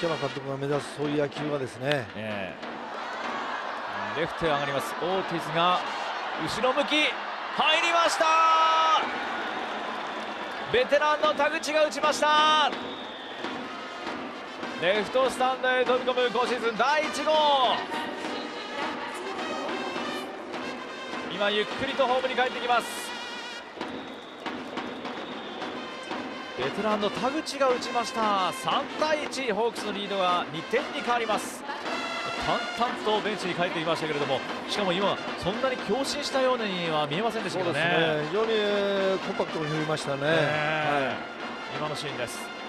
秋山監督が目指すそういう野球はですね、えー、レフトへ上がります。オーティスが後ろ向き。入りました。ベテランの田口が打ちました。レフトスタンドへ飛び込む今シーズン第1号。今ゆっくりとホームに帰ってきます。ベテランの田口が打ちました。3対1ホークスのリードが2点に変わります。淡々とベンチに帰ってきましたけれどもしかも今そんなに強振したようには見えませんでしたけどね、ね、非常にコンパクトに振りましたね、はい、今のシーンです